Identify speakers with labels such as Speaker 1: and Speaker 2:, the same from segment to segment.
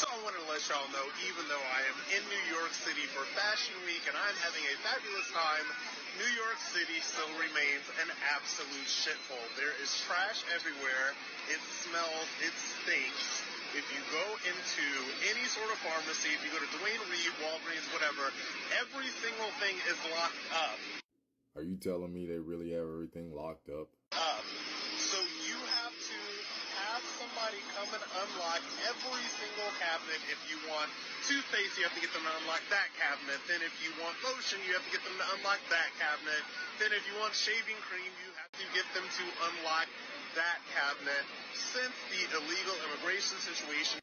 Speaker 1: So I wanted to let y'all know, even though I am in New York City for Fashion Week and I'm having a fabulous time, New York City still remains an absolute shithole. There is trash everywhere. It smells. It stinks. If you go into any sort of pharmacy, if you go to Duane Reade, Walgreens, whatever, every single thing is locked up.
Speaker 2: Are you telling me they really have everything locked up?
Speaker 1: Up. Have somebody come and unlock every single cabinet. If you want toothpaste, you have to get them to unlock that cabinet. Then if you want lotion, you have to get them to unlock that cabinet. Then if you want shaving cream, you have to get them to unlock that cabinet. Since the illegal immigration situation.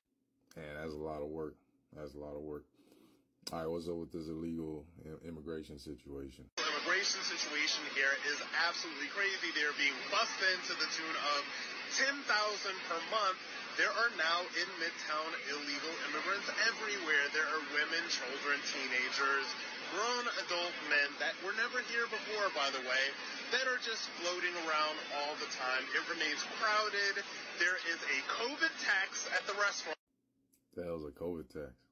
Speaker 2: Man, that's a lot of work. That's a lot of work. All right, what's up with this illegal immigration situation?
Speaker 1: immigration situation here is absolutely crazy. They're being bussed in to the tune of 10,000 per month. There are now in Midtown illegal immigrants everywhere. There are women, children, teenagers, grown adult men that were never here before, by the way, that are just floating around all the time. It remains crowded. There is a COVID tax at the restaurant.
Speaker 2: The hell's a COVID tax?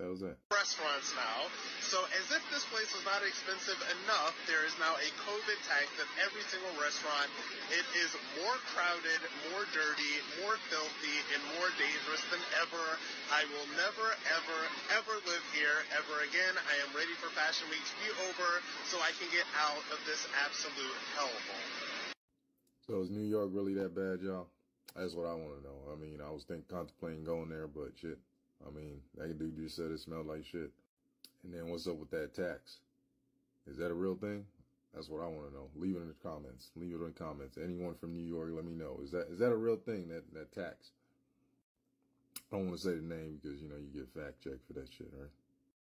Speaker 2: That was it.
Speaker 1: Restaurants now. So as if this place was not expensive enough, there is now a COVID tax at every single restaurant. It is more crowded, more dirty, more filthy, and more dangerous than ever. I will never, ever, ever live here ever again. I am ready for Fashion Week to be over so I can get out of this absolute hellhole.
Speaker 2: So is New York really that bad, y'all? That's what I want to know. I mean, I was thinking, contemplating going there, but shit. I mean, that dude just said it smelled like shit. And then what's up with that tax? Is that a real thing? That's what I want to know. Leave it in the comments. Leave it in the comments. Anyone from New York, let me know. Is that is that a real thing, that, that tax? I don't want to say the name because, you know, you get fact checked for that shit, right?